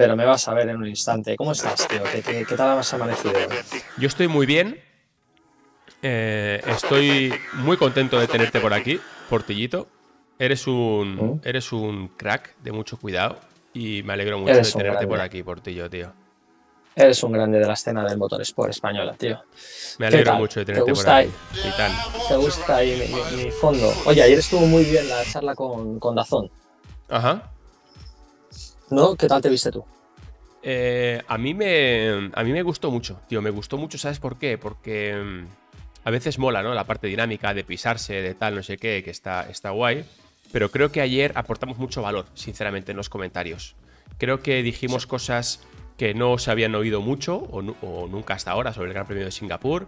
pero me vas a ver en un instante. ¿Cómo estás, tío? ¿Qué, qué, tal has amanecido? Yo estoy muy bien. Eh, estoy muy contento de tenerte por aquí, Portillito. Eres un, ¿Mm? eres un crack de mucho cuidado y me alegro mucho de tenerte por aquí, Portillo, tío. Eres un grande de la escena del motor sport española, tío. Me alegro mucho de tenerte por aquí. ¿Te gusta ahí mi, fondo? Oye, ayer estuvo muy bien la charla con, con Dazón. Ajá. ¿No? ¿Qué tal te viste tú? Eh, a, mí me, a mí me gustó mucho, tío. Me gustó mucho, ¿sabes por qué? Porque mm, a veces mola, ¿no? La parte dinámica de pisarse, de tal, no sé qué, que está, está guay. Pero creo que ayer aportamos mucho valor, sinceramente, en los comentarios. Creo que dijimos cosas que no se habían oído mucho o, nunca hasta ahora sobre el Gran Premio de Singapur.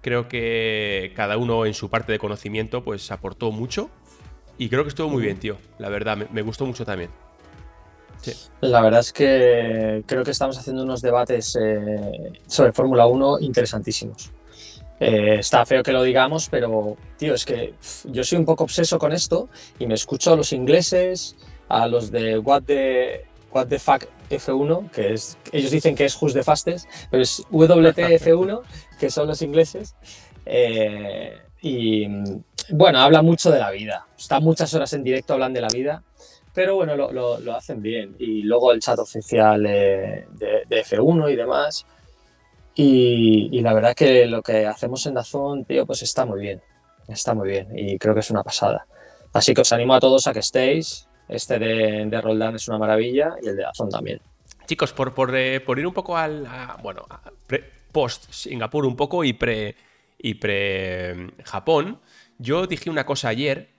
Creo que cada uno en su parte de conocimiento pues aportó mucho y creo que estuvo muy bien, tío. La verdad, me, gustó mucho también. La verdad es que creo que estamos haciendo unos debates eh, sobre Fórmula 1 interesantísimos. Eh, está feo que lo digamos, pero, tío, es que yo soy un poco obseso con esto y me escucho a los ingleses, a los de What the, What the Fuck F1, que es, ellos dicen que es Just the Fastest, pero es WTF1, que son los ingleses. Eh, y bueno, habla mucho de la vida. Están muchas horas en directo, hablan de la vida, pero bueno, lo, lo, hacen bien. Y luego el chat oficial de, de F1 y demás. Y, la verdad que lo que hacemos en Dazón, tío, pues está muy bien. Está muy bien y creo que es una pasada. Así que os animo a todos a que estéis. Este de, de Roldán es una maravilla y el de Dazón también. Chicos, por, por, eh, ir un poco al. bueno, post Singapur un poco y pre, y pre Japón, yo dije una cosa ayer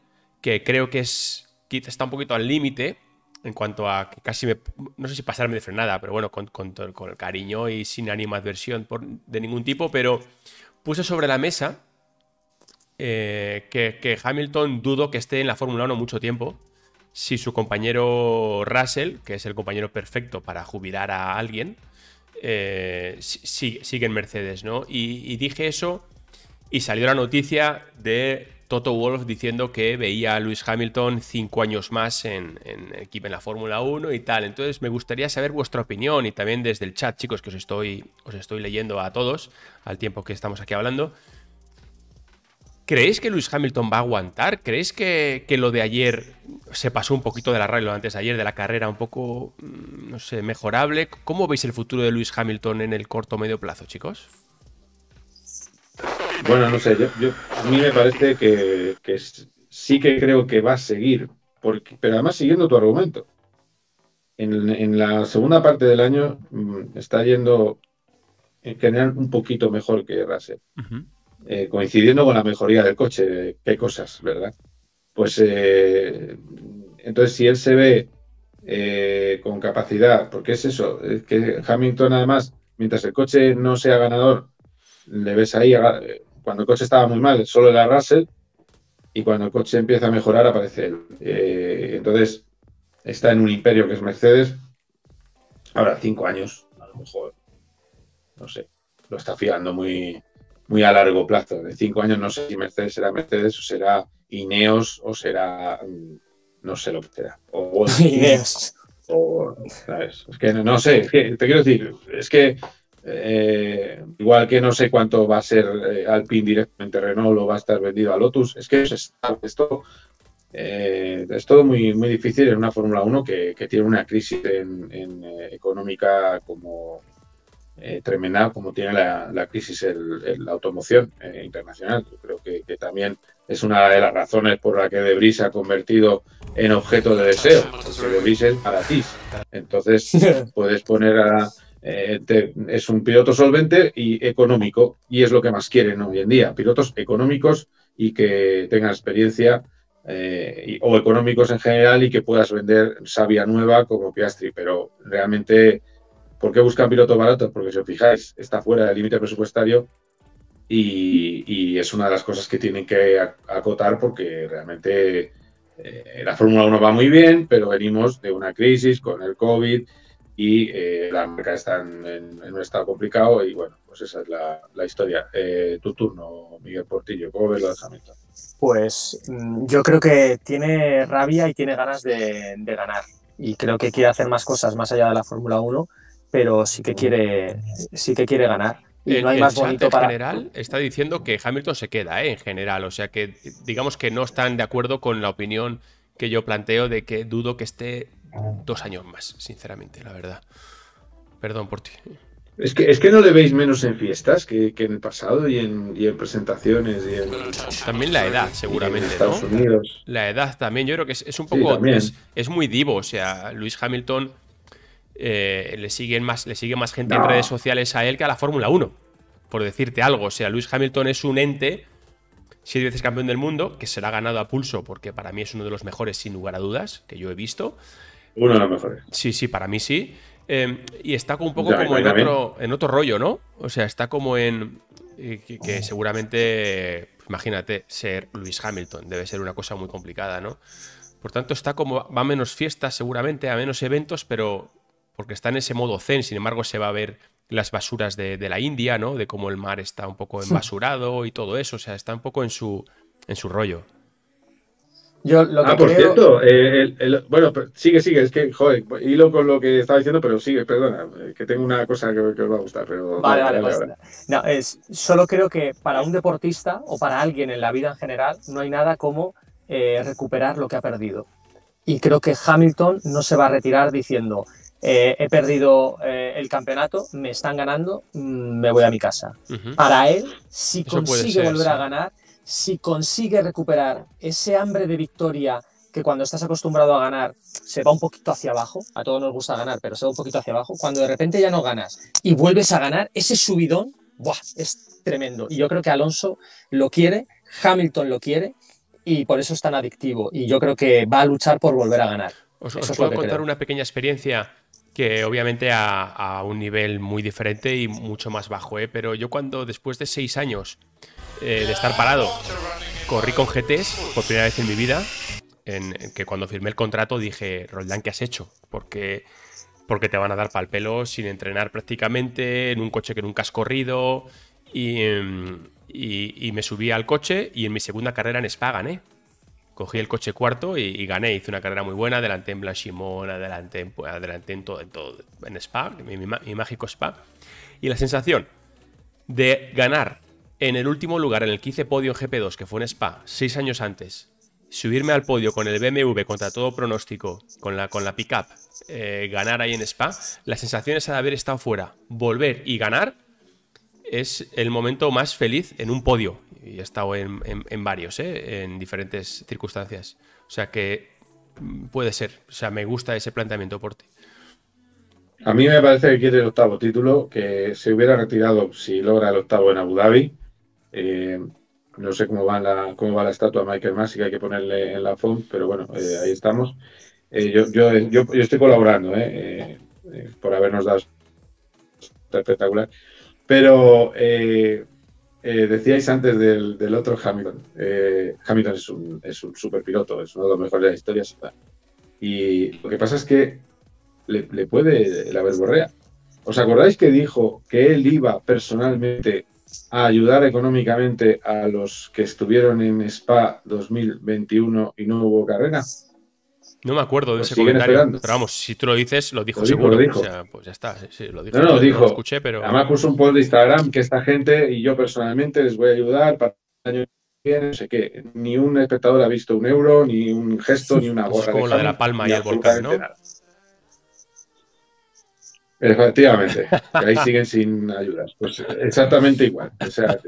que creo que es. Quizá está un poquito al límite, en cuanto a que casi me. No sé si pasarme de frenada, pero bueno, con, con, el cariño y sin animadversión por, de ningún tipo, pero puse sobre la mesa eh, que, Hamilton dudo que esté en la Fórmula 1 mucho tiempo. Si su compañero Russell, que es el compañero perfecto para jubilar a alguien, eh, sigue en Mercedes, ¿no? y dije eso y salió la noticia de Toto Wolf diciendo que veía a Lewis Hamilton cinco años más en, en, en la Fórmula 1 y tal. Entonces me gustaría saber vuestra opinión y también desde el chat, chicos, que os estoy, os estoy leyendo a todos al tiempo que estamos aquí hablando. ¿Creéis que Lewis Hamilton va a aguantar? ¿Creéis que, lo de ayer se pasó un poquito de la lo antes de ayer, de la carrera, un poco, mm, no sé, mejorable? ¿Cómo veis el futuro de Lewis Hamilton en el corto o medio plazo, chicos? Bueno, no sé, yo, a mí me parece que, sí que creo que va a seguir, porque, pero además siguiendo tu argumento. En, la segunda parte del año mm, está yendo en general un poquito mejor que Russell, eh, coincidiendo con la mejoría del coche, qué cosas, ¿verdad? Pues eh, entonces si él se ve eh, con capacidad, porque es eso, es que Hamilton además, mientras el coche no sea ganador, le ves ahí cuando el coche estaba muy mal, solo era Russell, y cuando el coche empieza a mejorar, aparece él. Eh, entonces, está en un imperio que es Mercedes. Ahora, cinco años, a lo mejor, no sé, lo está fiando muy, muy a largo plazo. De cinco años, no sé si Mercedes será Mercedes o será Ineos o será, mm, no sé lo que será. O Ineos. O, ¿sabes? Es que no, sé, te quiero decir, es que eh, igual que no sé cuánto va a ser eh, Alpine directamente Renault o va a estar vendido a Lotus. Es que es, esto eh, es todo muy, muy difícil en una Fórmula 1 que, tiene una crisis en, económica como tremenda, como tiene la, crisis en la automoción internacional. Yo creo que, también es una de las razones por la que Debris se ha convertido en objeto de deseo. Porque Debris es para ti. Entonces puedes poner a eh, es un piloto solvente y económico, y es lo que más quieren hoy en día, pilotos económicos y que tengan experiencia eh, o económicos en general y que puedas vender sabia nueva como Piastri, pero realmente, ¿por qué buscan pilotos baratos? Porque si os fijáis, está fuera del límite presupuestario y, es una de las cosas que tienen que acotar porque realmente eh, la Fórmula 1 va muy bien, pero venimos de una crisis con el COVID y eh, la marca está en, un estado complicado y bueno, pues esa es la, historia. Eh, tu turno, Miguel Portillo, ¿cómo ves lo de Pues mm, yo creo que tiene rabia y tiene ganas de, ganar. y creo que quiere hacer más cosas más allá de la Fórmula 1, pero sí que quiere, sí que quiere ganar. Y no hay más bonito para. En general está diciendo que Hamilton se queda, ¿eh? en general. O sea que digamos que no están de acuerdo con la opinión que yo planteo de que dudo que esté dos años más, sinceramente, la verdad. Perdón por ti. Es que, es que no le veis menos en fiestas que, en el pasado y en, presentaciones. Y en, también la edad, seguramente. Estados Unidos. La edad también, yo creo que es, un poco. es, muy divo. O sea, Luis Hamilton eh, le, siguen más, le sigue más gente en redes sociales a él que a la Fórmula 1. Por decirte algo. O sea, Luis Hamilton es un ente, siete veces campeón del mundo, que será ganado a pulso, porque para mí es uno de los mejores, sin lugar a dudas, que yo he visto. De mejores. Sí, sí, para mí sí. Em, y está un poco como en otro, en otro rollo, ¿no? O sea, está como en. Eh, que, seguramente, pues imagínate, ser Luis Hamilton debe ser una cosa muy complicada, ¿no? Por tanto, está como. Va a menos fiestas, seguramente, a menos eventos, pero. Porque está en ese modo zen, sin embargo, se va a ver las basuras de, de la India, ¿no? De cómo el mar está un poco enbasurado y todo eso. O sea, está un poco en su, en su rollo. Yo lo que ah, por cierto, eh, bueno, sigue, sigue, es que, joder, hilo con lo que estaba diciendo, pero sigue, perdona, eh, que tengo una cosa que, os va a gustar. Pero, vale, vale, pues, no, es, solo creo que para un deportista o para alguien en la vida en general no hay nada como eh, recuperar lo que ha perdido. Y creo que Hamilton no se va a retirar diciendo, he perdido el campeonato, me están ganando, mm, me voy a mi casa. Para él, si consigue volver a ganar, si consigue recuperar ese hambre de victoria que cuando estás acostumbrado a ganar se va un poquito hacia abajo, a todos nos gusta ganar, pero se va un poquito hacia abajo, cuando de repente ya no ganas y vuelves a ganar, ese subidón, ¡buah! es tremendo. Y yo creo que Alonso lo quiere, Hamilton lo quiere y por eso es tan adictivo. Y yo creo que va a luchar por volver a ganar. Os, puedo contar una pequeña experiencia que obviamente a, un nivel muy diferente y mucho más bajo, ¿eh? pero yo cuando después de seis años eh, de estar parado. Corrí con GTs por primera vez en mi vida, que cuando firmé el contrato dije, Roldán, ¿qué has hecho? Porque, porque te van a dar pal pelo sin entrenar prácticamente, en un coche que nunca has corrido, y, y, me subí al coche y en mi segunda carrera en Spa gané. Cogí el coche cuarto y, gané, hice una carrera muy buena, adelanté en Blanchimont, adelanté, en, adelanté en todo, en todo, en Spa, mi mágico Spa. Y la sensación de ganar en el último lugar en el que hice podio en GP2, que fue en Spa, seis años antes, subirme al podio con el BMW contra todo pronóstico, con la, con la pickup, eh, ganar ahí en Spa, las sensaciones de haber estado fuera, volver y ganar, es el momento más feliz en un podio. Y he estado en, varios, eh, en diferentes circunstancias. O sea que mm, puede ser. O sea, me gusta ese planteamiento por ti. A mí me parece que quiere el octavo título, que se hubiera retirado si logra el octavo en Abu Dhabi eh, no sé cómo va, la, cómo va la estatua de Michael Massey, que hay que ponerle en la font, pero bueno, eh, ahí estamos. Eh, yo, yo, yo, estoy colaborando por habernos dado espectacular. Pero decíais antes del, otro Hamilton. Hamilton es un, es un super piloto, es uno de los mejores de la historia. Y lo que pasa es que le, le puede la verborrea. ¿Os acordáis que dijo que él iba personalmente a ayudar económicamente a los que estuvieron en Spa 2021 y no hubo carrera? No me acuerdo de pues ese comentario. Pero vamos, si tú lo dices, lo dijo, seguro. O sea, pues ya está. Sí, lo dijo. No, no, dijo. Lo escuché, pero. Además puso un post de Instagram que esta gente y yo personalmente les voy a ayudar para el año que viene, no sé qué. Ni un espectador ha visto un euro, ni un gesto, ni una gorra. Es como la de la palma y el volcán, ¿no? Efectivamente, ahí siguen sin ayudas. Pues exactamente igual. O sea,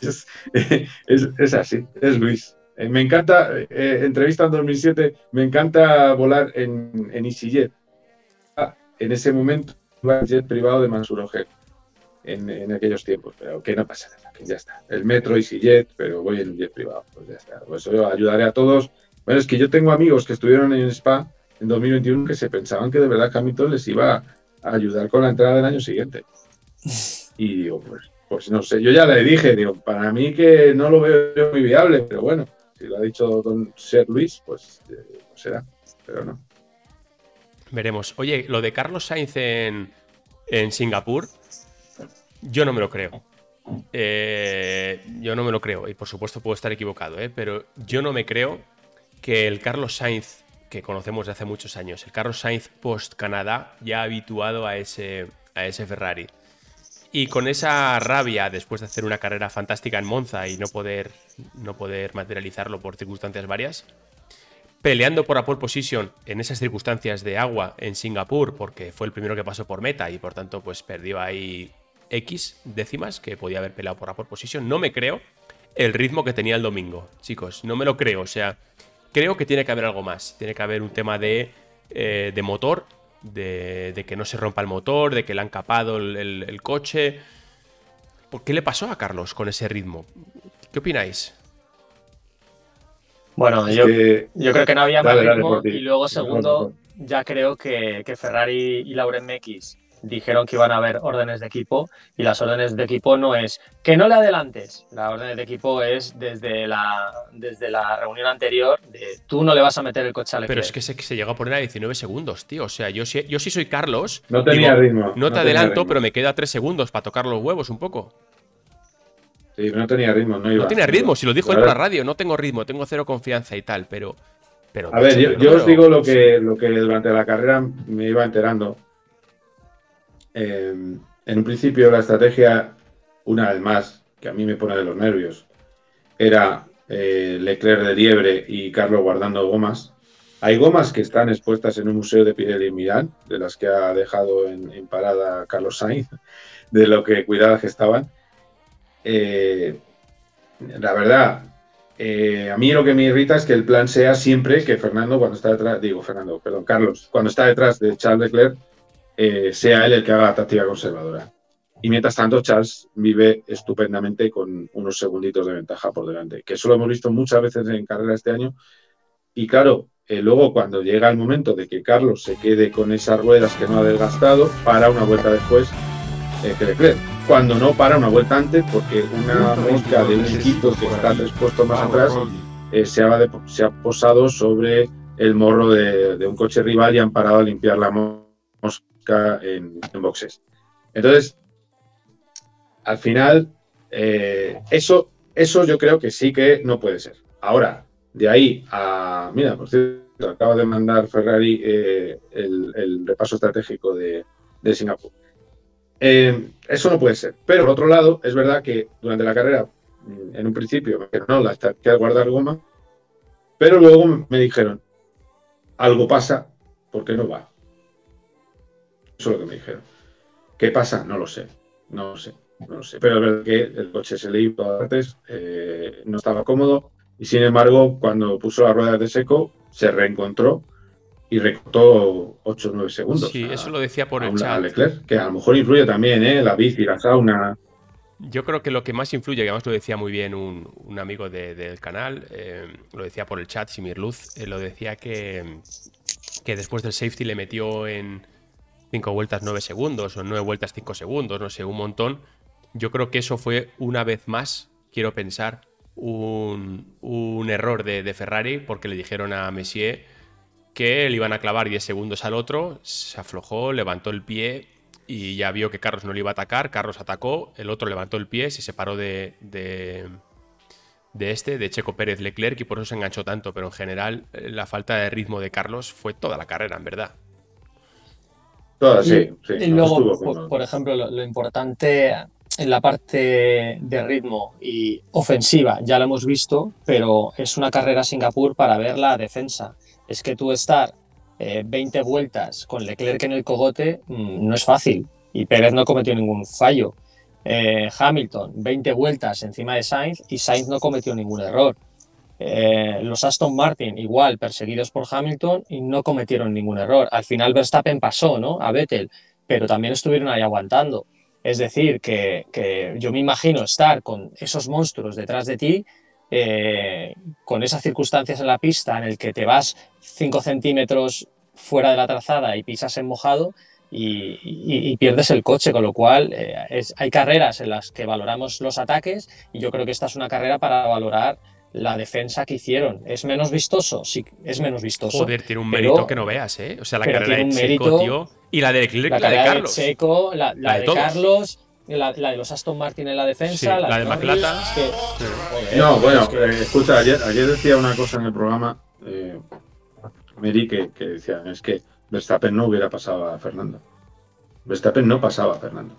es, así, es Luis. Eh, me encanta, eh, entrevista en 2007, me encanta volar en, en EasyJet. Ah, en ese momento jet privado de Mansur en, en, aquellos tiempos, pero que no pasa nada, que ya está. El metro EasyJet, pero voy en jet privado, pues ya está. Pues yo ayudaré a todos. Bueno, es que yo tengo amigos que estuvieron en Spa en 2021 que se pensaban que de verdad Hamilton les iba a ayudar con la entrada del año siguiente. Y digo, pues, pues no sé, yo ya le dije, digo, para mí que no lo veo muy viable, pero bueno, si lo ha dicho don Ser Luis, pues, eh, será, pero no. Veremos. Oye, lo de Carlos Sainz en, en Singapur, yo no me lo creo. Eh, yo no me lo creo, y por supuesto puedo estar equivocado, ¿eh? pero yo no me creo que el Carlos Sainz que conocemos de hace muchos años, el Carlos Sainz post-Canadá, ya habituado a ese, a ese Ferrari. Y con esa rabia, después de hacer una carrera fantástica en Monza y no poder, no poder materializarlo por circunstancias varias, peleando por la pole position en esas circunstancias de agua en Singapur, porque fue el primero que pasó por meta y por tanto pues perdió ahí X décimas que podía haber peleado por la pole position. No me creo el ritmo que tenía el domingo, chicos, no me lo creo. O sea, creo que tiene que haber algo más. Tiene que haber un tema de, eh, de motor, de, que no se rompa el motor, de que le han capado el, coche. ¿Qué le pasó a Carlos con ese ritmo? ¿Qué opináis? Bueno, yo, creo que no había más ritmo. y luego, segundo, ya creo que, que Ferrari y Lauren Mekis dijeron que iban a haber órdenes de equipo y las órdenes de equipo no es que no le adelantes. La orden de equipo es desde la, desde la reunión anterior de tú no le vas a meter el coche al Pero es que se, se llegó a poner a 19 segundos, tío. O sea, yo, yo sí soy Carlos. No tenía ritmo. No, te adelanto, pero me queda 3 segundos para tocar los huevos un poco. Sí, no tenía ritmo, no iba. No tenía ritmo, si lo dijo él por la radio, no tengo ritmo, tengo cero confianza y tal, pero... pero a ver, yo, os digo lo que, lo que durante la carrera me iba enterando Em, en un principio la estrategia, una vez más, que a mí me pone de los nervios, era eh, Leclerc de liebre y Carlos guardando gomas. Hay gomas que están expuestas en un museo de Pirelli en Milán, de las que ha dejado en, parada Carlos Sainz, de lo que cuidadas que estaban. Eh, la verdad, eh, a mí lo que me irrita es que el plan sea siempre que Fernando, cuando está detrás, digo Fernando, perdón, Carlos, cuando está detrás de Charles Leclerc, eh, sea él el que haga la táctica conservadora. Y mientras tanto, Charles vive estupendamente con unos segunditos de ventaja por delante, que eso lo hemos visto muchas veces en carrera este año. Y claro, eh, luego cuando llega el momento de que Carlos se quede con esas ruedas que no ha desgastado, para una vuelta después eh, que Leclerc. Cuando no para una vuelta antes, porque una mosca de un equipo que está tres puestos más atrás eh, se, ha se, ha posado sobre el morro de, de, un coche rival y han parado a limpiar la mosca en, boxes. Entonces, al final, eh, eso, eso yo creo que sí que no puede ser. Ahora, de ahí a. Mira, por cierto, acaba de mandar Ferrari eh, el, repaso estratégico de, Singapur. Eh, eso no puede ser. Pero por otro lado, es verdad que durante la carrera, en un principio, no, la que guardar goma. Pero luego me dijeron, algo pasa, porque no va? Eso es lo que me dijeron. ¿Qué pasa? No lo sé. No lo sé. No lo sé. Pero es verdad que el coche se le iba a partes, eh, no estaba cómodo y sin embargo cuando puso las ruedas de seco se reencontró y recortó 8 o 9 segundos. Sí, eso lo decía por el chat. Leclerc, que a lo mejor influye también, ¿eh? La bici, la sauna. Yo creo que lo que más influye, que además lo decía muy bien un, amigo del canal, eh, lo decía por el chat, Simir Luz, eh, lo decía que, que después del safety le metió en, 5 vueltas 9 segundos o 9 vueltas 5 segundos, no sé, un montón. Yo creo que eso fue una vez más, quiero pensar, un, error de, Ferrari porque le dijeron a Messier que le iban a clavar 10 segundos al otro, se aflojó, levantó el pie y ya vio que Carlos no le iba a atacar, Carlos atacó, el otro levantó el pie, se separó de, de, de este, de Checo Pérez Leclerc y por eso se enganchó tanto, pero en general eh, la falta de ritmo de Carlos fue toda la carrera, en verdad y, luego, por, ejemplo, lo, importante en la parte de ritmo y ofensiva, ya lo hemos visto, pero es una carrera Singapur para ver la defensa. Es que tú estar 20 eh, vueltas con Leclerc en el cogote mm, no es fácil y Pérez no cometió ningún fallo. Eh, Hamilton, 20 vueltas encima de Sainz y Sainz no cometió ningún error. Eh, los Aston Martin igual perseguidos por Hamilton y no cometieron ningún error. Al final Verstappen pasó ¿no? a Vettel, pero también estuvieron ahí aguantando. Es decir, que, yo me imagino estar con esos monstruos detrás de ti, eh, con esas circunstancias en la pista en el que te vas 5 centímetros fuera de la trazada y pisas en mojado y, pierdes el coche, con lo cual eh, hay carreras en las que valoramos los ataques y yo creo que esta es una carrera para valorar la defensa que hicieron. ¿Es menos vistoso? Sí, es menos vistoso. Joder, tiene un mérito que no veas, ¿eh? O sea, la carrera de Checo, tío. Y la de, la, la de Carlos. De Checo, la, de, Carlos, la, de los Aston Martin en la defensa. la, de McLaren. no, bueno, escucha, ayer, decía una cosa en el programa. eh, Meri que, que decían, es que Verstappen no hubiera pasado a Fernando. Verstappen no pasaba a Fernando.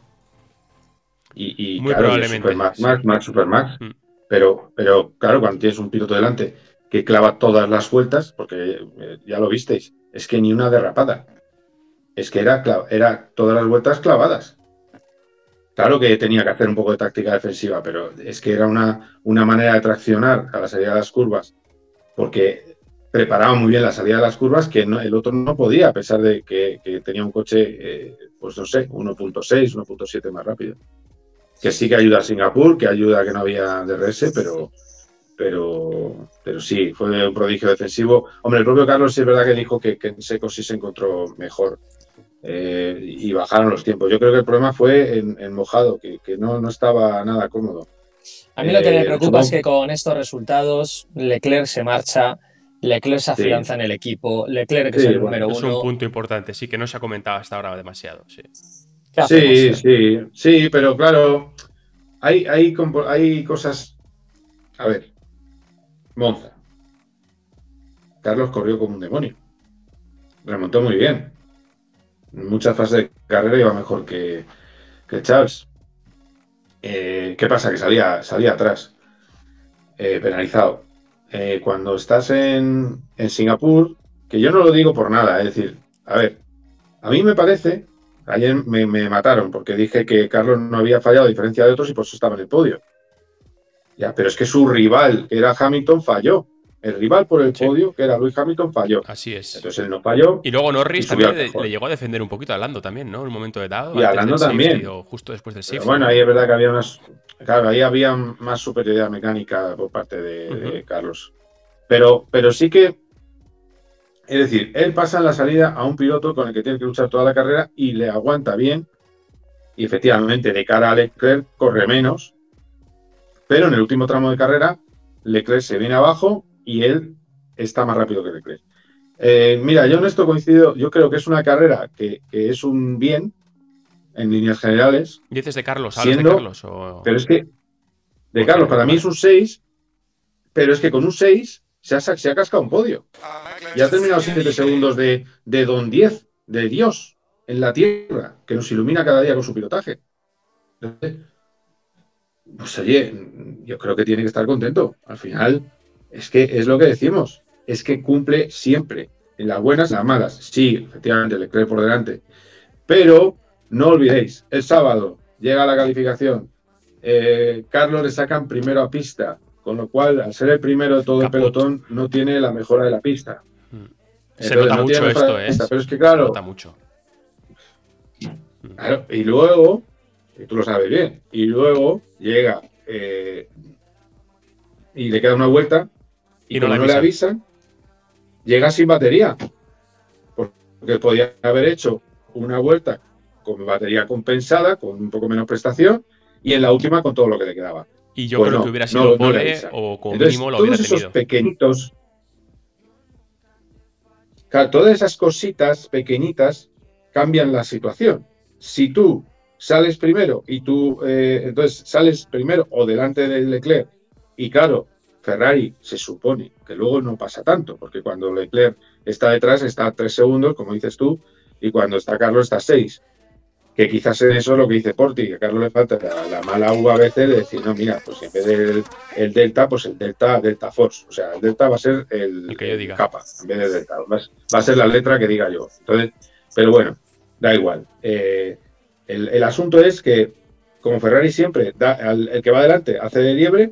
Y, y Muy claro, probablemente, Super Max, sí. Max, Max, Super Max. Mm. Pero, pero claro, cuando tienes un piloto delante que clava todas las vueltas, porque eh, ya lo visteis, es que ni una derrapada. Es que era, era todas las vueltas clavadas. Claro que tenía que hacer un poco de táctica defensiva, pero es que era una, una manera de traccionar a la salida de las curvas, porque preparaba muy bien la salida de las curvas que el otro no podía, a pesar de que, que tenía un coche, eh, pues no sé, 1.6, 1.7 más rápido. Que sí que ayuda a Singapur, que ayuda a que no había DRS, pero, pero, pero sí, fue un prodigio defensivo. Hombre, el propio Carlos sí es verdad que dijo que, que en seco sí se encontró mejor eh, y bajaron los tiempos. Yo creo que el problema fue en, en mojado, que, que no, no estaba nada cómodo. A mí lo que me Eh, preocupa es que con estos resultados Leclerc se marcha, Leclerc se afianza en el equipo, Leclerc que Sí, es el bueno, número Es uno. un punto importante, sí, que no se ha comentado hasta ahora demasiado. Sí. ¿Qué Sí, sí, sí, pero claro, hay, hay, hay cosas. A ver, Monza. Carlos corrió como un demonio. Remontó muy bien. En muchas fases de carrera iba mejor que, que Charles. Eh, ¿Qué pasa? Que salía, salía atrás, eh, penalizado. Eh, cuando estás en, en Singapur, que yo no lo digo por nada, es decir, a ver, a mí me parece Ayer me, me mataron porque dije que Carlos no había fallado a diferencia de otros y por eso estaba en el podio. Ya, pero es que su rival, que era Hamilton, falló. El rival por el Sí. podio, que era Luis Hamilton, falló. Así es. Entonces él no falló. Y luego Norris y también le, llegó a defender un poquito a Lando también, ¿no? En un momento dado. Y a Lando safety también. O justo después del Pero safety. bueno, ahí es verdad que había unas. Claro, ahí había más superioridad mecánica por parte de, de. Carlos. Pero, pero sí que. Es decir, él pasa en la salida a un piloto con el que tiene que luchar toda la carrera y le aguanta bien. Y efectivamente, de cara a Leclerc, corre menos. Pero en el último tramo de carrera, Leclerc se viene abajo y él está más rápido que Leclerc. Eh, mira, yo en esto coincido. Yo creo que es una carrera que, que es un bien en líneas generales. ¿Dices de Carlos? ¿Hablas Siendo- de Carlos? O... Pero es que, de Carlos, para mí es un 6, pero es que con un 6 se ha, se cascado un podio. Y ha terminado 7 segundos de, de Don 10, de Dios, en la tierra, que nos ilumina cada día con su pilotaje. Pues oye, yo creo que tiene que estar contento. Al final, es que es lo que decimos, es que cumple siempre, en las buenas y las malas. Sí, efectivamente, le cree por delante. Pero no olvidéis, el sábado llega la calificación. eh, Carlos le sacan primero a pista, con lo cual, al ser el primero de todo Caput. el pelotón, no tiene la mejora de la pista. Mm. Se nota no mucho esto, ¿eh? pista, Pero es que, Se claro, nota mucho. Claro, y luego, y tú lo sabes bien, y luego llega eh, y le queda una vuelta y, Y no le avisan, llega sin batería. Porque podía haber hecho una vuelta con batería compensada, con un poco menos prestación, y en la última con todo lo que le quedaba. Y yo Pues creo no, que hubiera no- sido no avisan. o como Entonces, mínimo lo todos hubiera esos tenido. pequeñitos, claro, todas esas cositas pequeñitas cambian la situación. Si tú sales primero y tú, eh, entonces sales primero o delante de Leclerc, y claro, Ferrari se supone que luego no pasa tanto, porque cuando Leclerc está detrás está a tres segundos, como dices tú, y cuando está Carlos está a seis. Que quizás en eso es lo que dice Porti, que a Carlos le falta la, la mala uva a veces de decir, no, mira, pues en vez del el Delta, pues el Delta, Delta Force. O sea, el Delta va a ser el, El que yo diga. capa, en vez de Delta. Va, a- va a ser la letra que diga yo. Entonces, pero bueno, da igual. Eh, el, el asunto es que, como Ferrari siempre, da, al- el que va adelante hace de liebre,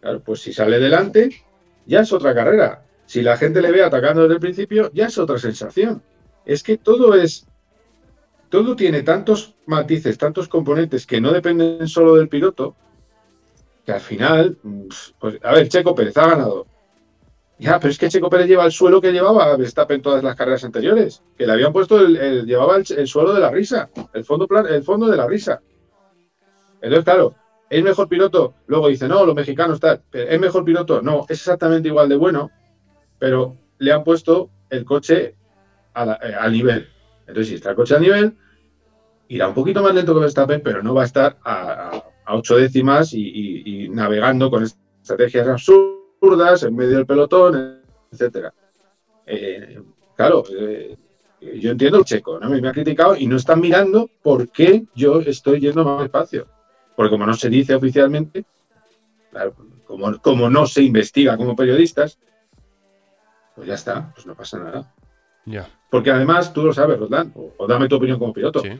claro, pues si sale delante, ya es otra carrera. Si la gente le ve atacando desde el principio, ya es otra sensación. Es que todo es. Todo tiene tantos matices, tantos componentes que no dependen solo del piloto, que al final, mm, pues, a ver, Checo Pérez ha ganado. Ya, pero es que Checo Pérez lleva el suelo que llevaba Verstappen en todas las carreras anteriores, que le habían puesto el, llevaba el, el suelo de la risa, el fondo el fondo de la risa. Entonces, claro, es mejor piloto. Luego dice, no, los mexicanos tal, es mejor piloto. No, es exactamente igual de bueno, pero le han puesto el coche eh, al nivel. Entonces, si está el coche al nivel, irá un poquito más lento que Verstappen, pero no va a estar a, a- a ocho décimas y, y- y navegando con estrategias absurdas en medio del pelotón, etcétera. Eh, claro, eh, yo entiendo el checo, ¿no? Me ha criticado y no están mirando por qué yo estoy yendo más despacio. Porque como no se dice oficialmente, claro, como, como no se investiga como periodistas, pues ya está, pues no pasa nada. Ya. Porque además, tú lo sabes, Roland, o, o dame tu opinión como piloto. Sí.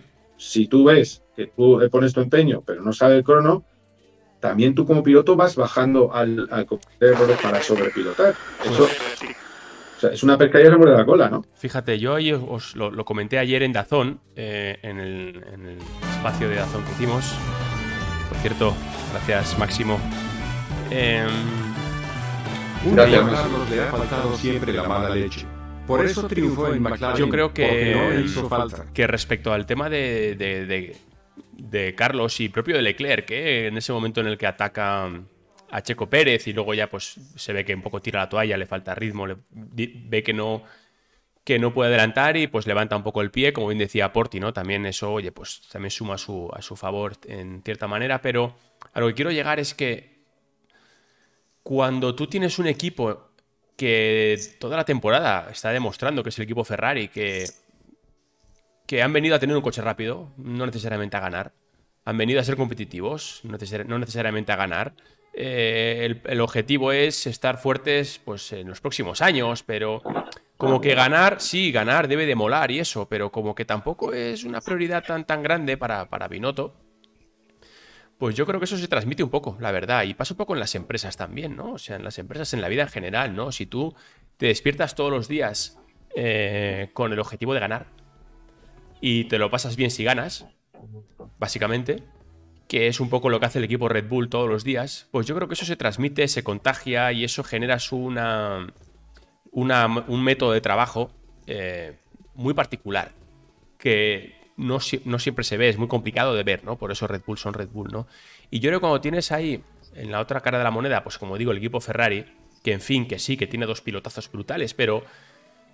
Si tú ves que tú le pones tu empeño, pero no sale el crono, también tú como piloto vas bajando al, al comité de errores para sobrepilotar. Eso o sea, es una pescadilla sobre la cola, ¿no? Fíjate, yo ahí os lo, lo comenté ayer en Dazón, eh, en, el, en el espacio de Dazón que hicimos. Por cierto, gracias Máximo. Un Gracias. Carlos le ha faltado siempre la mala leche. Por eso triunfó en McLaren. Yo creo que- no hizo falta. que respecto al tema de, de- de- de Carlos y propio de Leclerc, que en ese momento en el que ataca a Checo Pérez y luego ya pues se ve que un poco tira la toalla, le falta ritmo, le- ve que no que no puede adelantar y pues levanta un poco el pie, como bien decía Porti, ¿no? También eso, oye, pues también suma a su, a su favor en cierta manera, pero a lo que quiero llegar es que cuando tú tienes un equipo que toda la temporada está demostrando que es el equipo Ferrari, que, que han venido a tener un coche rápido, no necesariamente a ganar. Han venido a ser competitivos, no, necesar- no necesariamente a ganar. Eh, el, el objetivo es estar fuertes pues, en los próximos años, pero como que ganar, sí, ganar debe de molar y eso, pero como que tampoco es una prioridad tan, tan grande para, para Binotto. Pues yo creo que eso se transmite un poco, la verdad, y pasa un poco en las empresas también, ¿no? O sea, en las empresas, en la vida en general, ¿no? Si tú te despiertas todos los días eh, con el objetivo de ganar y te lo pasas bien si ganas, básicamente, que es un poco lo que hace el equipo Red Bull todos los días, pues yo creo que eso se transmite, se contagia y eso genera una, una- un método de trabajo eh, muy particular que no, si- no siempre se ve, es muy complicado de ver, ¿no? Por eso Red Bull son Red Bull, ¿no? Y yo creo que cuando tienes ahí, en la otra cara de la moneda, pues como digo, el equipo Ferrari, que en fin, que sí, que tiene dos pilotazos brutales, pero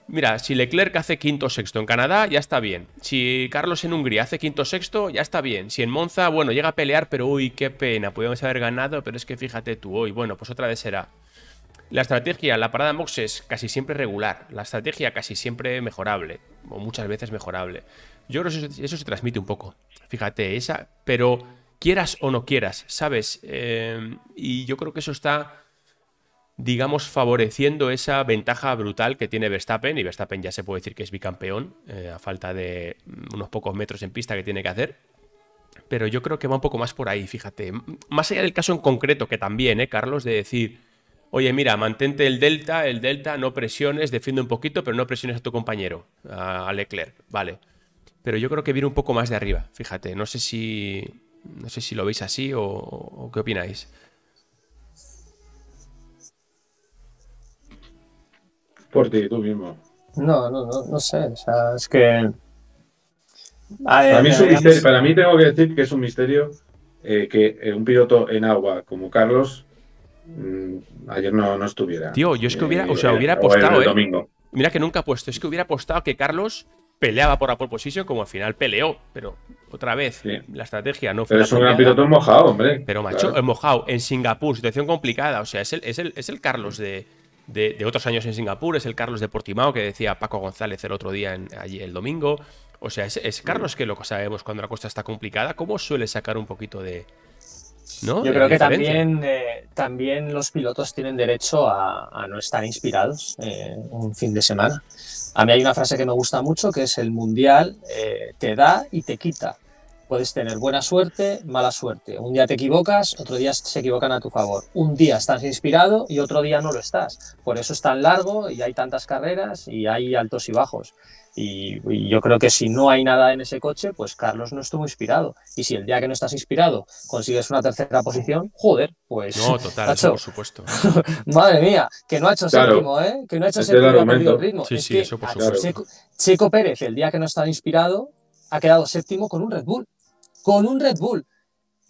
mira, si Leclerc hace quinto sexto en Canadá, ya está bien. Si Carlos en Hungría hace quinto sexto, ya está bien. Si en Monza, bueno, llega a pelear, pero uy, qué pena, podríamos haber ganado, pero es que fíjate tú, hoy, bueno, pues otra vez será. La estrategia, la parada en boxes casi siempre regular, la estrategia casi siempre mejorable, o muchas veces mejorable. Yo creo que eso, se transmite un poco. Fíjate, esa, pero quieras o no quieras, ¿sabes? Eh, y yo creo que eso está, digamos, favoreciendo esa ventaja brutal que tiene Verstappen, y Verstappen ya se puede decir que es bicampeón, eh, a falta de mm, unos pocos metros en pista que tiene que hacer. Pero yo creo que va un poco más por ahí, fíjate. Más allá del caso en concreto, que también, ¿eh, Carlos? De decir, oye, mira, mantente el delta, el delta, no presiones, defiende un poquito, pero no presiones a tu compañero, a Leclerc, vale. Pero yo creo que viene un poco más de arriba, fíjate. No sé si, no sé si lo veis así o, o qué opináis. Por ti, tú mismo. No, no, no, no sé. O sea, es que. A ver, Para mí, es un deberíamos- misterio, para mí tengo que decir que es un misterio eh, que eh, un piloto en agua como Carlos mm, ayer no, no estuviera. Tío, yo es que hubiera- o sea, eh, hubiera el apostado, ¿eh? Mira que nunca ha puesto, es que hubiera apostado que Carlos peleaba por la pole position como al final peleó, pero otra vez, Sí. la estrategia no fue Pero es un gran piloto mojado, hombre. Pero macho, Claro. en mojado, en Singapur, situación complicada. O sea, es el, es el, es el Carlos de, de- de otros años en Singapur, es el Carlos de Portimao que decía Paco González el otro día, en, allí el domingo. O sea, es, es Carlos que lo sabemos cuando la cosa está complicada, ¿cómo suele sacar un poquito de. ¿No? Yo creo que también, eh, también los pilotos tienen derecho a, a no estar inspirados eh, un fin de semana. A mí hay una frase que me gusta mucho que es el mundial eh, te da y te quita. Puedes tener buena suerte, mala suerte. Un día te equivocas, otro día se equivocan a tu favor. Un día estás inspirado y otro día no lo estás. Por eso es tan largo y hay tantas carreras y hay altos y bajos. Y, y yo creo que si no hay nada en ese coche, pues Carlos no estuvo inspirado. Y si el día que no estás inspirado consigues una tercera posición, joder, pues. No, total, eso por supuesto. Madre mía, que no ha hecho Claro. séptimo, ¿eh? Que no ha hecho Ese séptimo y ha perdido el ritmo. Sí, es sí, que eso por a supuesto. Checo, Checo Pérez, el día que no estaba inspirado, ha quedado séptimo con un Red Bull. Con un Red Bull.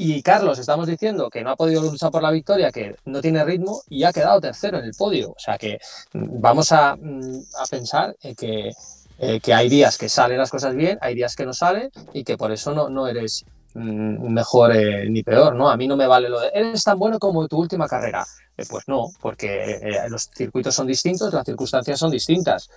Y Carlos, estamos diciendo que no ha podido luchar por la victoria, que no tiene ritmo y ha quedado tercero en el podio. O sea que mm, vamos a, mm, pensar eh, que, eh, que hay días que salen las cosas bien, hay días que no salen y que por eso no, eres mm, mejor eh, ni peor, ¿no? A mí no me vale lo de, eres tan bueno como tu última carrera. Eh, pues no, porque los circuitos son distintos, las circunstancias son distintas.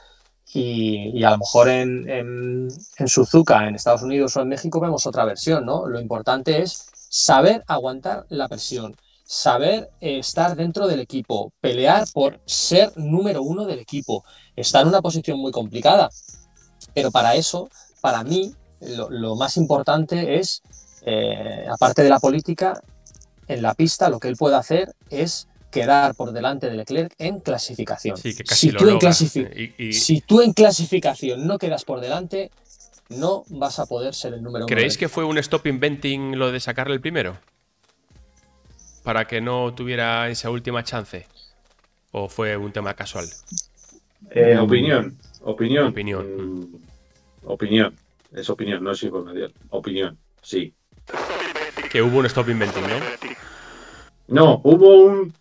Y, a lo mejor en, en, Suzuka, en Estados Unidos o en México, vemos otra versión, ¿no? Lo importante es saber aguantar la presión, saber estar dentro del equipo, pelear por ser número uno del equipo. Está en una posición muy complicada. Pero para eso, para mí, lo, más importante es, eh, aparte de la política, en la pista lo que él puede hacer es quedar por delante de Leclerc en clasificación. si, tú en si tú en clasificación no quedas por delante, no vas a poder ser el número uno. ¿Creéis que fue un stop inventing lo de sacarle el primero? Para que no tuviera esa última chance. ¿O fue un tema casual? Eh, opinión. Opinión. Opinión. Mm, opinión. Es opinión, no es información. Opinión, sí. Que hubo un stop inventing, ¿no? No, hubo un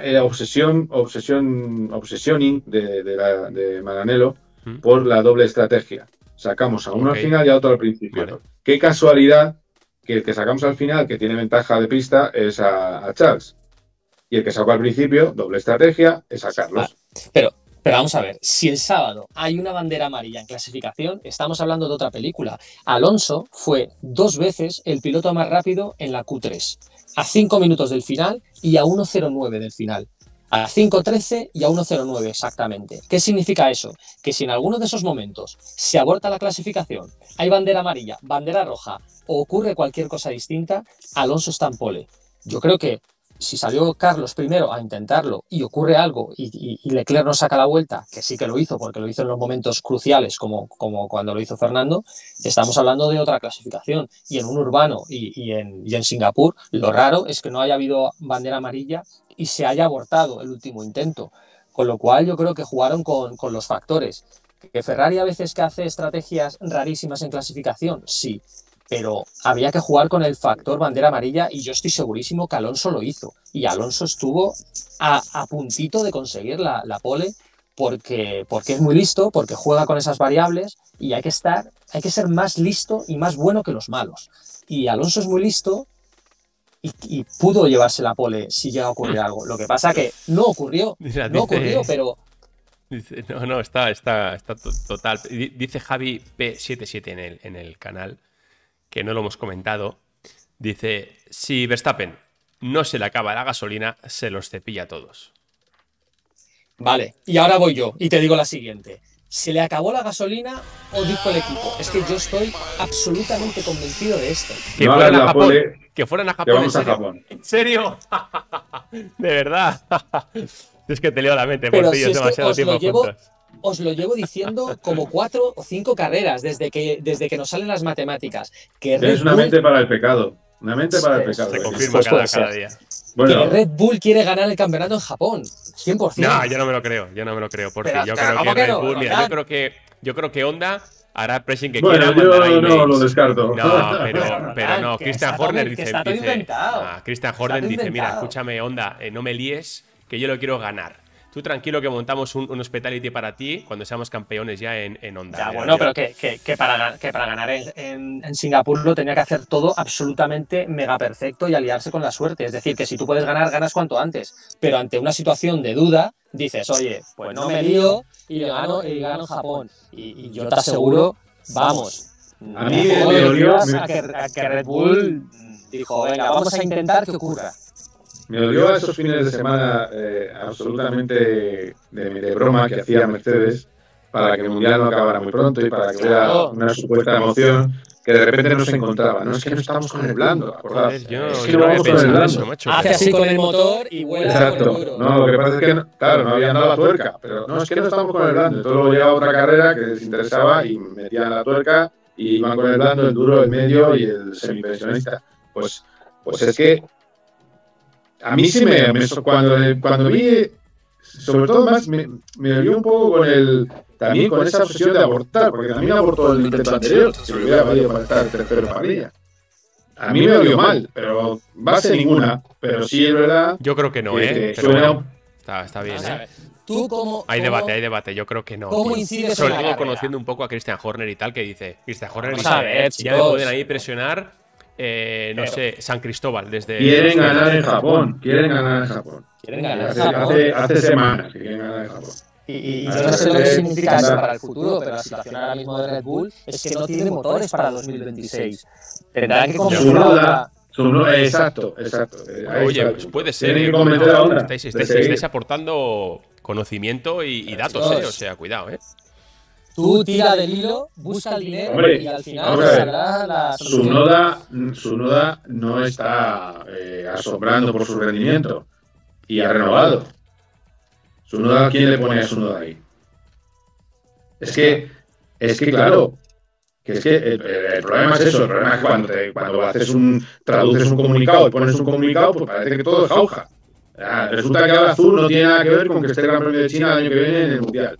eh, obsesión, obsesión, obsesioning de, de, Maranello ¿Mm? por la doble estrategia. Sacamos a uno al final y a otro al principio. Qué casualidad que el que sacamos al final, que tiene ventaja de pista, es a, Charles. Y el que sacó al principio, doble estrategia, es a Carlos. pero pero vamos a ver, si el sábado hay una bandera amarilla en clasificación, estamos hablando de otra película. Alonso fue dos veces el piloto más rápido en la Q3, a 5 minutos del final y a 1.09 del final. A 5.13 y a 1.09 exactamente. ¿Qué significa eso? Que si en alguno de esos momentos se aborta la clasificación, hay bandera amarilla, bandera roja o ocurre cualquier cosa distinta, Alonso está en pole. Yo creo que si salió Carlos primero a intentarlo y ocurre algo y, Leclerc no saca la vuelta, que sí que lo hizo porque lo hizo en los momentos cruciales como, cuando lo hizo Fernando, estamos hablando de otra clasificación. Y en un urbano y, en, en, Singapur, lo raro es que no haya habido bandera amarilla y se haya abortado el último intento. Con lo cual yo creo que jugaron con, con los factores. ¿Que Ferrari a veces que hace estrategias rarísimas en clasificación? Sí pero había que jugar con el factor bandera amarilla y yo estoy segurísimo que Alonso lo hizo. Y Alonso estuvo a, puntito de conseguir la, pole porque, porque es muy listo, porque juega con esas variables y hay que estar, hay que ser más listo y más bueno que los malos. Y Alonso es muy listo y, pudo llevarse la pole si llega a ocurrir algo. Lo que pasa que no ocurrió, no ocurrió, pero no, no, está, está, está total. Dice Javi P77 en el, en el canal que no lo hemos comentado, dice, si Verstappen no se le acaba la gasolina, se los cepilla a todos. Vale, y ahora voy yo y te digo la siguiente. ¿Se le acabó la gasolina o dijo el equipo? Es que yo estoy absolutamente convencido de esto. Que fueran a Japón. que fueran a Japón. ¿en serio? ¿En serio? de verdad. es que te leo la mente, por ti, es demasiado tiempo juntos os lo llevo diciendo como cuatro o cinco carreras desde que, desde que nos salen las matemáticas. Que es una mente para el pecado. Una mente para el pecado. Se confirma cada, día. Que Red Bull quiere ganar el campeonato en Japón. 100%. No, yo no me lo creo. Yo no me lo creo. Porque yo creo que, Red Bull. Mira, yo creo que, yo creo que Honda hará el pressing que bueno, quiera. Yo no lo descarto. No, pero, pero no. Christian Horner dice. dice ah, Christian Horner dice: Mira, escúchame, Honda, eh, no me líes, que yo lo quiero ganar. Tú tranquilo que montamos un, hospitality para ti cuando seamos campeones ya en, en Honda. Ya, bueno, pero que, para, que para ganar en, Singapur lo tenía que hacer todo absolutamente mega perfecto y aliarse con la suerte. Es decir, que si tú puedes ganar, ganas cuanto antes. Pero ante una situación de duda, dices, oye, pues no me lío y gano, y gano Japón. Y, yo te aseguro, vamos. A mí me, dolió. A que, a que Red Bull dijo, venga, vamos a intentar que ocurra. Me odió esos fines de semana eh, absolutamente de, broma que hacía Mercedes para que el Mundial no acabara muy pronto y para que hubiera una supuesta emoción que de repente no se encontraba. No es que no estamos con el blando, acordad. es que no vamos con el blando. Hace así con el motor y vuela Exacto. No, lo que pasa es que, claro, no habían dado la tuerca, pero no, es que no estamos con el blando. Entonces luego llegaba otra carrera que les interesaba y metían la tuerca y iban con el blando, el duro, el medio y el semipensionista. Pues, pues es que a mí sí me, cuando, cuando vi, sobre todo más, me, me un poco con el, también con esa obsesión de abortar, porque también abortó el intento anterior, si me hubiera valido para estar tercero parrilla. A mí me dolió mal, pero base ninguna, pero sí es verdad. Yo creo que no, ¿eh? está, está, bien, ¿eh? ¿Tú cómo, hay debate, hay debate, yo creo que no. ¿Cómo incides Sobre todo conociendo un poco a Christian Horner y tal, que dice, Christian Horner dice, ya me pueden ahí presionar eh, no sé, San Cristóbal desde... Quieren ganar en Japón, quieren ganar en Japón. Quieren ganar Hace, en Japón. hace- hace semanas que quieren ganar en Japón. Y, yo no sé lo que significa eso para el futuro, pero la situación ahora mismo de Red Bull es que no tiene motores para 2026. Tendrán que comprar Su otra- exacto, exacto. Oye, pues puede ser. ¿eh? Estáis, aportando conocimiento y, y datos. ¿eh? O sea, cuidado, ¿eh? Tú tira del hilo, busca el dinero Hombre, y al final saldrá la Su solución. noda, su noda no está eh, asombrando por su rendimiento y ha renovado. Su noda, ¿quién le pone a su noda ahí? Es que, es que claro, que es que el, problema es eso, el problema es cuando, te- cuando haces un, traduces un comunicado y pones un comunicado, pues parece que todo es jauja. Ah, Resulta que el azul no tiene nada que ver con que esté el Gran Premio de China el año que viene en el Mundial.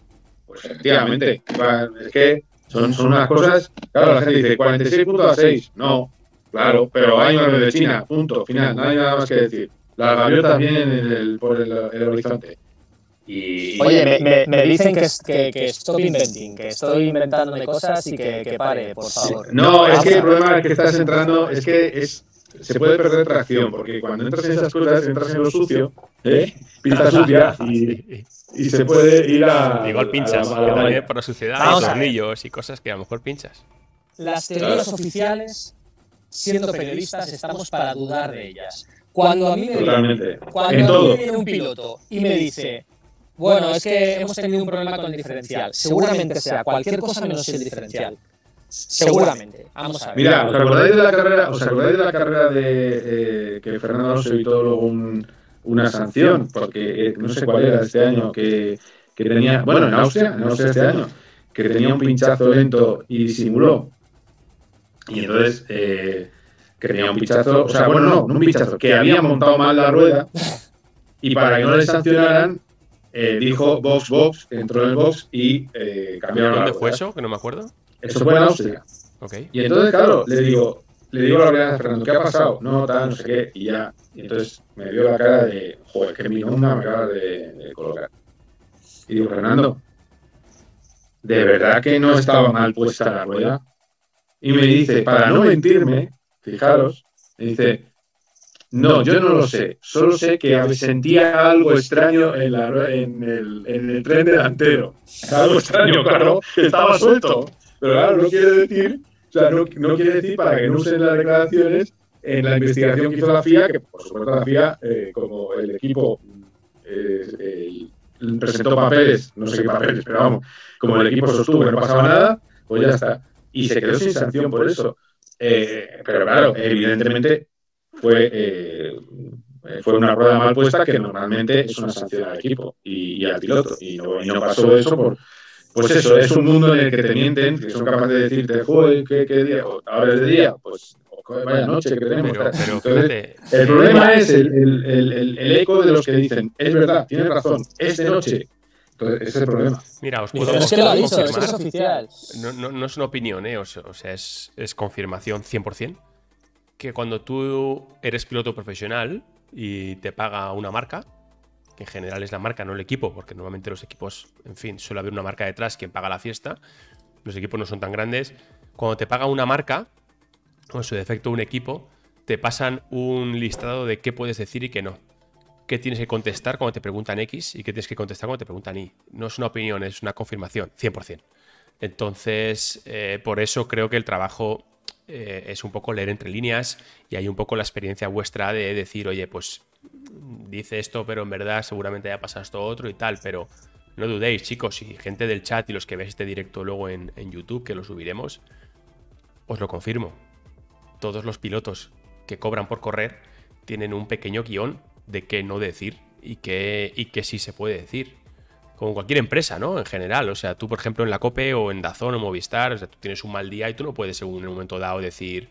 Pues efectivamente, va- es que son, son unas cosas, claro, la gente dice 46 puntos a 6, no, claro, pero hay un Gran Premio de China, punto, final, no hay nada más que decir. Las gaviotas vienen en el- por el, el horizonte. Y, Oye, me, me- me dicen que, que, que stop inventing, que estoy inventándome cosas y que, que pare, por favor. No, es que el a- problema es que estás entrando, es que es, se puede perder tracción, porque cuando entras en esas cosas, entras en lo sucio, ¿eh? pista sucia, y, y se puede ir a. Igual pinchas, a que la- a la también malla. por la suciedad Vamos a tornillos y cosas que a lo mejor pinchas. Las teorías oficiales, siendo periodistas, estamos para dudar de ellas. Cuando a mí me viene, Totalmente. cuando En a mí viene un piloto y me dice, bueno, es que hemos tenido un problema con el diferencial, seguramente sea cualquier cosa menos el diferencial. Seguramente. Vamos a ver. Mira, ¿os acordáis de la carrera, os acordáis de la carrera de eh, que Fernando Alonso evitó luego un- una sanción? Porque eh, no sé cuál era este año, que, que tenía, bueno, en Austria, en Austria este año, que tenía un pinchazo lento y disimuló. Y entonces, eh, que tenía un pinchazo, o sea, bueno, no, no un pinchazo, que había montado mal la rueda y para que no le sancionaran, eh, dijo box, box, entró en el box y eh, cambiaron la ¿Dónde rueda. fue eso? Que no me acuerdo. Eso fue en Austria. Ok. Y entonces, claro, le digo, le digo la verdad a Fernando, ¿qué ha pasado? No, tal, no sé qué, y ya. Y entonces me vio la cara de, joder, que mi onda me acabas de, de colocar. Y digo, Fernando, ¿de verdad que no estaba mal puesta la rueda? Y me dice, para no mentirme, fijaros, me dice, no, yo no lo sé, solo sé que sentía algo extraño en, la, en, el, en el tren delantero. Algo extraño, claro, estaba suelto. Pero claro, no quiere decir, sea, no, no quiere decir para que no usen las declaraciones en la investigación que hizo la FIA, que por supuesto la FIA, eh, como el equipo eh, presentó papeles, no sé qué papeles, pero vamos, como el equipo sostuvo que no pasaba nada, pues ya está. Y se quedó sin sanción por eso. Eh, pero claro, evidentemente fue, fue una rueda mal puesta que normalmente es una sanción al equipo y, y al piloto. Y no, y no pasó eso por, pues eso, es un mundo en el que te mienten, que son capaces de decirte, joder, ¿qué, qué día? Ahora es de día, pues o, joder, vaya noche que tenemos. Pero, pero Entonces, fíjate. el problema es el, el- el- el- eco de los que dicen, es verdad, tienes razón, es de noche. Entonces, ese es el problema. Mira, os puedo es que lo ha dicho, es que es confirmar. oficial. No, no- no es una opinión, ¿eh? O sea, o sea, es, es confirmación 100%. Que cuando tú eres piloto profesional y te paga una marca, que en general es la marca, no el equipo, porque normalmente los equipos, en fin, suele haber una marca detrás quien paga la fiesta. Los equipos no son tan grandes. Cuando te paga una marca, o en su defecto un equipo, te pasan un listado de qué puedes decir y qué no. Qué tienes que contestar cuando te preguntan X y qué tienes que contestar cuando te preguntan Y. No es una opinión, es una confirmación, 100%. Entonces, eh, por eso creo que el trabajo eh, es un poco leer entre líneas y hay un poco la experiencia vuestra de decir, oye, pues dice esto, pero en verdad seguramente haya pasado esto otro y tal, pero no dudéis, chicos, y gente del chat y los que veis este directo luego en, YouTube, que lo subiremos, os lo confirmo. Todos los pilotos que cobran por correr tienen un pequeño guion de qué no decir y qué, y sí se puede decir como cualquier empresa, ¿no? En general. O sea, tú, por ejemplo, en la COPE o en Dazón o Movistar, o sea, tú tienes un mal día y tú no puedes, según en un momento dado, decir.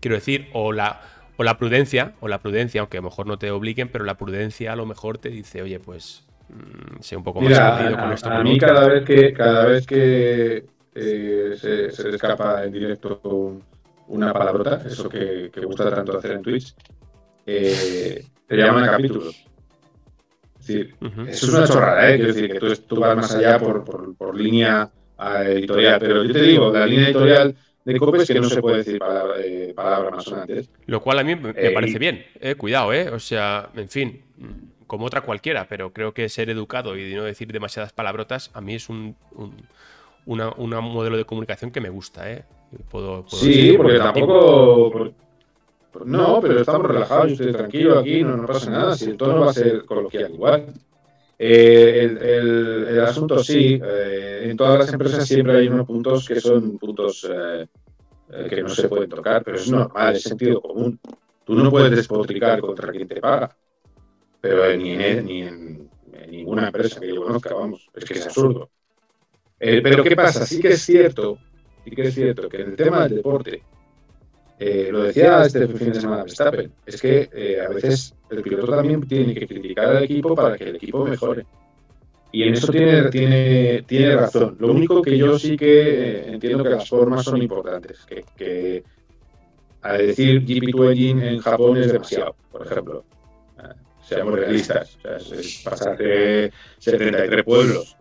Quiero decir, o la, o la prudencia, o la prudencia, aunque a lo mejor no te obliguen, pero la prudencia a lo mejor te dice, oye, pues. mm, sé un poco más Mira, a, con esto. a mí cada vez que, cada vez que eh, se, se le escapa en directo un- una palabrota, eso que, que gusta tanto hacer en Twitch, eh, te llaman a capítulos. Es decir, eso es una chorrada, ¿eh? Quiero decir, que tú, tú vas más allá por, por- por línea eh, editorial, pero yo te digo, la línea editorial de Cope es que no se puede decir palabra, eh, palabra más sonantes. Lo cual a mí me Eh, parece bien. Eh, cuidado, ¿eh? O sea, en fin, como otra cualquiera, pero creo que ser educado y no decir demasiadas palabrotas a mí es un, un una, una modelo de comunicación que me gusta, ¿eh? Puedo, puedo Sí, porque tampoco. por- por- no, pero estamos relajados, yo estoy tranquilo aquí, no, no pasa nada. Si el tono va a ser coloquial igual. Eh, el, el- el asunto sí, eh, en todas las empresas siempre hay unos puntos que son puntos eh, eh, que no se pueden tocar, pero es normal, es sentido común. Tú no puedes despotricar contra quien te paga, pero ni, en, ni en, ninguna empresa que yo conozca, vamos, es que es absurdo. Pero ¿qué pasa? Sí que es cierto, sí que es cierto que en el tema del deporte, eh, lo decía este fin de semana Verstappen, es que eh, a veces el piloto también tiene que criticar al equipo para que el equipo mejore. Y en eso tiene, tiene, tiene razón. Lo único que yo sí que eh, entiendo que las formas son importantes. Que, que a decir GP2 Engine en Japón es demasiado, por ejemplo. Eh, seamos realistas. O sea, es, es pasarte 73 pueblos.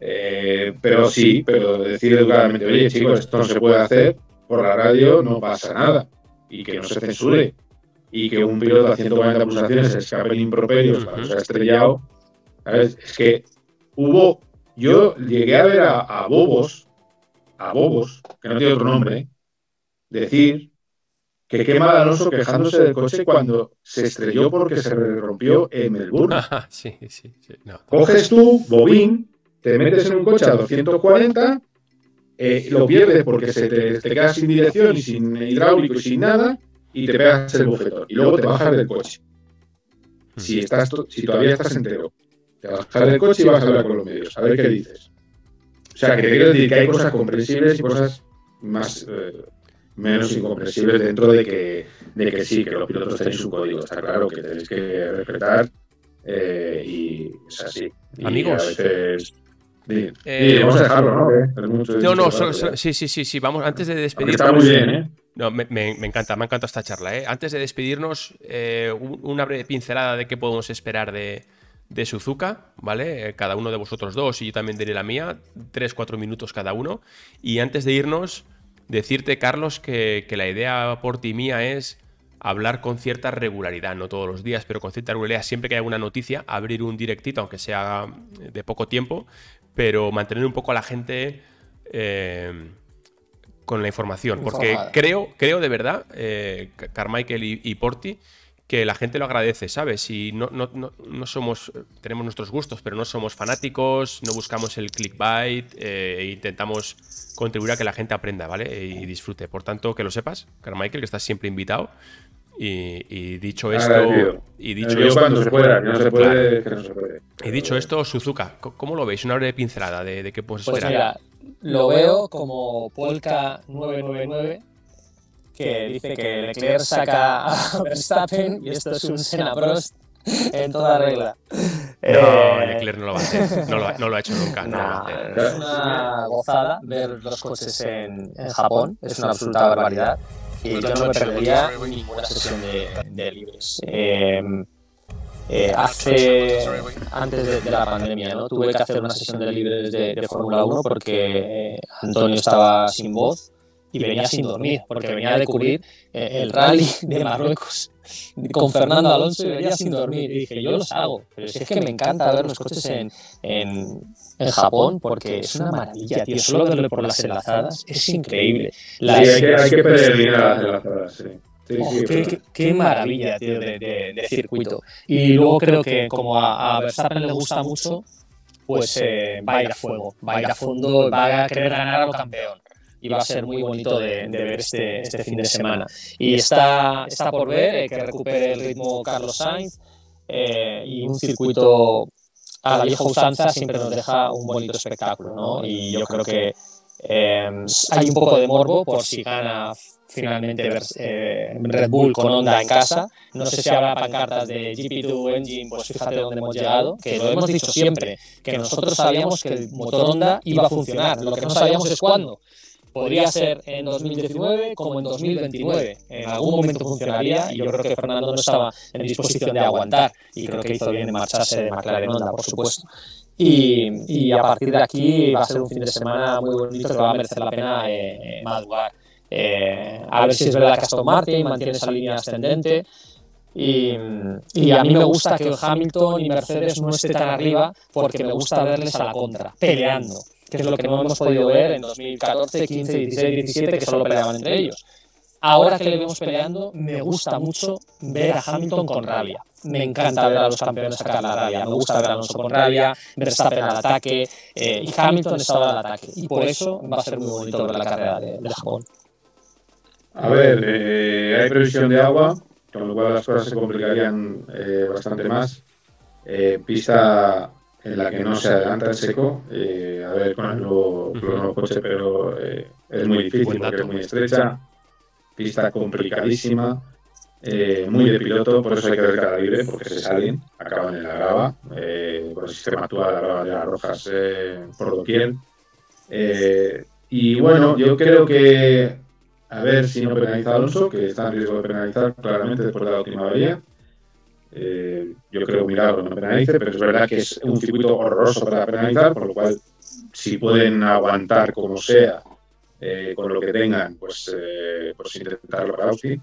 Eh, pero sí, pero decir educadamente, oye chicos, esto no se puede hacer, por la radio no pasa nada. Y que no se censure. Y que un piloto a 140 pulsaciones escape en improperios cuando se ha estrellado. ¿sabes? Es que hubo. Yo llegué a ver a, a bobos, a bobos, que no tiene otro nombre, decir que qué mal Alonso quejándose del coche cuando se estrelló porque se rompió en Melbourne. sí, sí, sí. No. Coges tú, bobín, te metes en un coche a 240, eh, lo pierdes porque se te, te quedas sin dirección y sin hidráulico y sin nada, y te pegas el bufetón. Y luego te bajas del coche. Si, estás, si todavía estás entero, te bajas del coche y vas a hablar con los medios, a ver qué dices. O sea, que te quiero decir que hay cosas comprensibles y cosas más eh, menos incomprensibles dentro de que, de que sí, que los pilotos tenéis un código. Está claro que tenéis que respetar eh, y es así. Y Amigos. A veces... Sí, sí, Eh, vamos a dejarlo, ¿no? Mucho- No, no, sí, sí, sí, sí. Vamos, antes de despedirnos. Está muy bien, ¿eh? No, me, me- me encanta, me ha encantado esta charla. ¿eh? Antes de despedirnos, eh, un- una breve pincelada de qué podemos esperar de, de Suzuka, ¿vale? Eh, Cada uno de vosotros dos y yo también diré la mía, tres, cuatro minutos cada uno. Y antes de irnos, decirte, Carlos, que, que la idea por ti mía es hablar con cierta regularidad, no todos los días, pero con cierta regularidad, siempre que haya una noticia, abrir un directito, aunque sea de poco tiempo, pero mantener un poco a la gente eh, con la información. Porque Informada. creo, creo de verdad, eh, Carmichael y, y Porti, que la gente lo agradece, ¿sabes? Y no, no, no, no somos, tenemos nuestros gustos, pero no somos fanáticos, no buscamos el clickbait eh, e intentamos contribuir a que la gente aprenda, ¿vale? Y disfrute. Por tanto, que lo sepas, Carmichael, que estás siempre invitado. Y, y dicho esto, Agradecido. y dicho Yo esto, cuando se pueda, no se puede, Claro. que no se puede. y dicho esto, Suzuka, ¿cómo lo veis? Una breve pincelada de, de qué podemos Pues esperar. mira, lo veo como Polka 999, que dice que Leclerc saca a Verstappen y esto es un Senna Prost en toda regla. No, Eh, Leclerc no lo va a hacer. No lo, ha- no lo ha hecho nunca. No lo va a hacer. nah, es una gozada ver los coches en, en Japón, es una absoluta barbaridad. Yo no me perdería ninguna sesión de, de libres. Eh, eh, hace, antes de, de la pandemia, ¿no? tuve que hacer una sesión de libres de, de Fórmula 1 porque eh, Antonio estaba sin voz y venía sin dormir, porque venía de cubrir eh, el rally de Marruecos con Fernando Alonso y venía sin dormir. Y dije, yo los hago, pero si es que me encanta ver los coches en, en, en Japón porque es una maravilla, tío. Solo verlo por las enlazadas es increíble. Sí, hay que, hay que peregrinar las enlazadas, sí. Sí, Oh, sí, qué, pero- qué- qué maravilla, tío, de, de- de circuito. Y luego creo que como a, a Verstappen le gusta mucho, pues eh, va a ir a fuego, va a ir a fondo, va a querer ganar a lo campeón. Y va a ser muy bonito de, de ver este, este fin de semana. Y está, está por ver eh, que recupere el ritmo Carlos Sainz eh, y un circuito a la vieja usanza siempre nos deja un bonito espectáculo, ¿no? Y yo creo que eh, hay un poco de morbo por si gana finalmente eh, Red Bull con Honda en casa. No sé si habrá pancartas de GP2 Engine, pues fíjate dónde hemos llegado, que lo hemos dicho siempre, que nosotros sabíamos que el motor Honda iba a funcionar, lo que no sabíamos es cuándo. Podría ser en 2019 como en 2029. En algún momento funcionaría y yo creo que Fernando no estaba en disposición de aguantar y creo que hizo bien de marcharse de McLaren Honda, por supuesto. Y, y a partir de aquí va a ser un fin de semana muy bonito que va a merecer la pena eh, eh, madurar. Eh, a ver si es verdad que Aston Martin mantiene esa línea ascendente. Y, y, a mí me gusta que Hamilton y Mercedes no esté tan arriba porque me gusta verles a la contra, peleando, que es lo que no hemos podido ver en 2014, 15, 16, 17, que solo peleaban entre ellos. Ahora que le vemos peleando, me gusta mucho ver a Hamilton con rabia. Me encanta ver a los campeones sacar la rabia. Me gusta ver a Alonso con rabia, Verstappen al ataque eh, y Hamilton está ahora al ataque. Y por eso va a ser muy bonito ver la carrera de, de Japón. A ver, eh, hay previsión de agua, con lo cual las cosas se complicarían eh, bastante más. Eh, pista en la que no se adelanta el seco, eh, a ver con el nuevo, con el nuevo coche, pero eh, es muy difícil porque es muy estrecha pista complicadísima, eh, muy de piloto, por eso hay que ver cada libre, porque se salen, acaban en la grava, con el sistema actual, la grava de las rojas por doquier. Y bueno, yo creo que, a ver si no penaliza a Alonso, que está en riesgo de penalizar claramente después de la última avería. Eh, yo creo que Milagro no penalice, pero es verdad que es un circuito horroroso para penalizar, por lo cual, si pueden aguantar como sea, eh, con lo que tengan, pues, eh, pues intentarlo para Austin.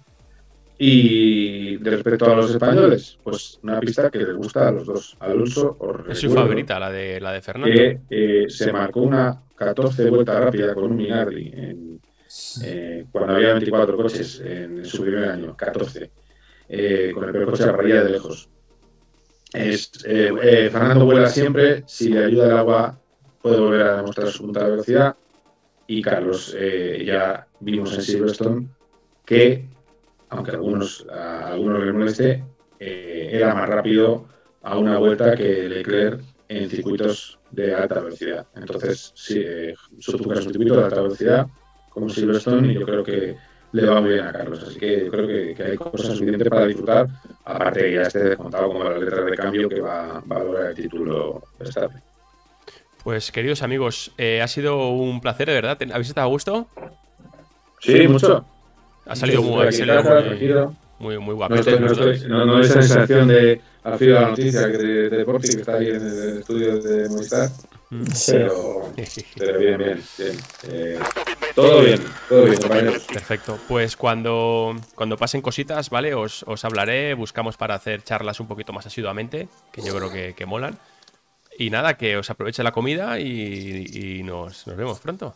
Y de respecto a los españoles, pues una pista que les gusta a los dos. Alonso, os Es su favorita, la de, la de Fernando. que eh, se marcó una 14 vuelta rápida con un Minardi en, eh, cuando había 24 coches en su primer año, 14, eh, con el peor coche a la parrilla de lejos. Es, eh, eh, Fernando vuela siempre, si le ayuda el agua puede volver a demostrar su punta de velocidad y Carlos eh, ya vimos en Silverstone que, aunque algunos, a algunos les moleste, eh, era más rápido a una vuelta que Leclerc en circuitos de alta velocidad. Entonces, sí, eh, Suzuka es un circuito de alta velocidad como Silverstone y yo creo que le va muy bien a Carlos. Así que yo creo que, que hay cosas suficientes para disfrutar, aparte que ya esté descontado como la letra de cambio que va, va a lograr el título Verstappen. Pues queridos amigos, eh, ha sido un placer, de verdad. ¿Te- ¿Habéis estado a gusto? Sí, mucho. Ha salido muy, ha salido muy, muy, muy No, estoy, no, los dos. estoy- no, no esa sensación de al filo de la noticia que de, de que está ahí en el estudio de Movistar, Mm. pero, pero bien, bien, bien. Eh, todo bien, todo bien, compañeros. Perfecto. Pues cuando, cuando pasen cositas, ¿vale? Os, os hablaré, buscamos para hacer charlas un poquito más asiduamente, que yo creo que, que molan. Y nada, que os aproveche la comida y, y nos, nos vemos pronto.